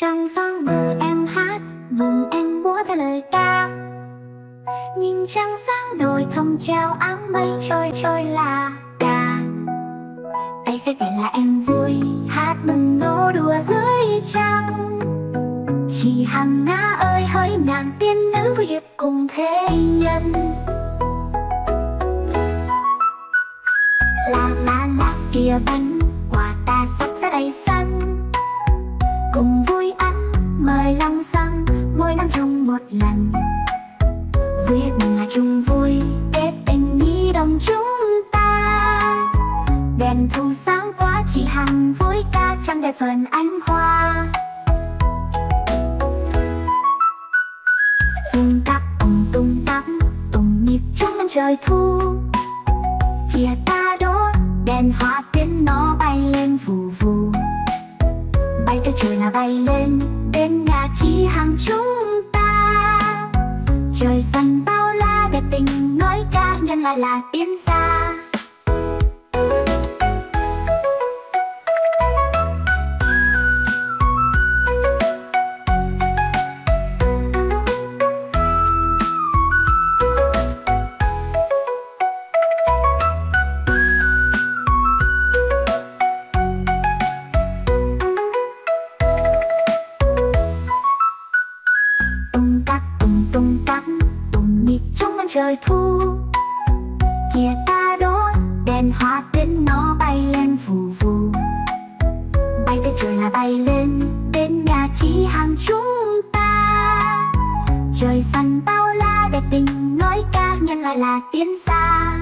Trăng sáng mờ em hát, mừng em múa theo lời ca. Nhìn trăng sáng đồi thông treo áng mây trôi trôi là đà. Đây sẽ kể là em vui, hát mừng nô đùa dưới trăng. Chỉ hàng ngã ơi, hỡi nàng tiên nữ vui hiệp cùng thế nhân. La la la kia bánh, quà ta sắp ra đây xa mời lăng xăng, mỗi năm chung một lần. Vui mình là chung vui tết tình nghĩ đồng chúng ta. Đèn thu sáng quá chỉ hàng vui ca trăng đẹp phần ánh hoa. Tung tắc, tung tung tắc, tung nhịp trong năm trời thu. Kìa ta đốt đèn hoa tiến nó bay lên vù vù bay tới trời là bay lên, đến nhà chi hàng chúng ta. Trời xanh bao la, đẹp tình nói ca, nhân là là tiên xa. Trời thu. Kìa ta đốt đèn hoa đến nó bay lên vù vù bay tới trời là bay lên đến nhà chi hàng chúng ta. Trời xanh bao la đẹp tình nói ca nhân lại là tiến xa